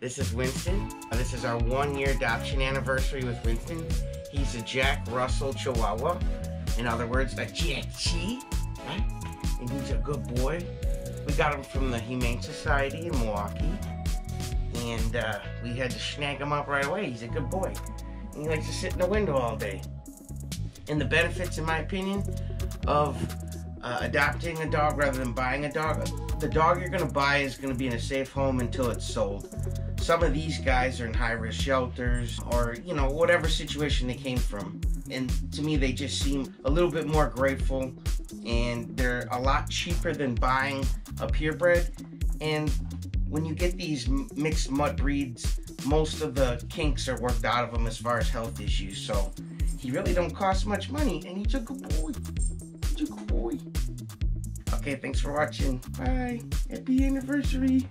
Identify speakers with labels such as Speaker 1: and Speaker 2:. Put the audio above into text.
Speaker 1: This is Winston. Uh, This is our one year adoption anniversary with Winston. He's a Jack Russell Chihuahua. In other words, a Jack Chi, right? And he's a good boy. We got him from the Humane Society in Milwaukee. And uh, we had to snag him up right away. He's a good boy. And he likes to sit in the window all day. And the benefits, in my opinion, of uh, adopting a dog rather than buying a dog. The dog you're gonna buy is gonna be in a safe home until it's sold. Some of these guys are in high risk shelters or, you know, whatever situation they came from. And to me, they just seem a little bit more grateful and they're a lot cheaper than buying a purebred. And when you get these mixed mutt breeds, most of the kinks are worked out of them as far as health issues. So he really don't cost much money and he's a good boy. He's a good boy. Okay, thanks for watching. Bye. Happy anniversary.